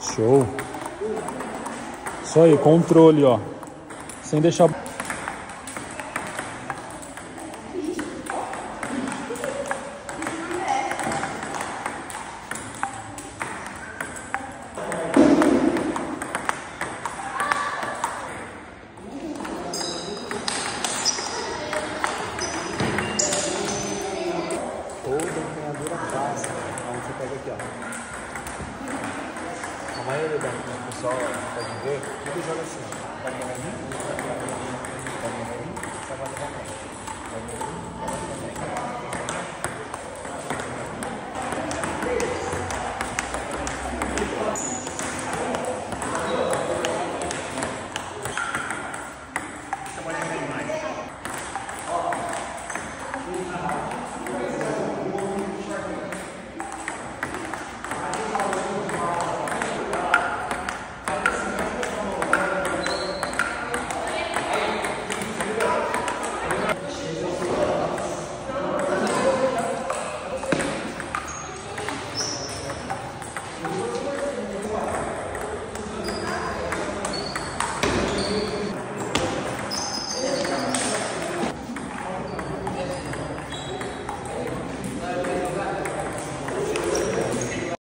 Show. Isso aí, controle, ó. Sem deixar. Toda empunhadura clássica. Aí você pega aqui, ó. Maioria do pessoal, pode ver, tudo joga assim,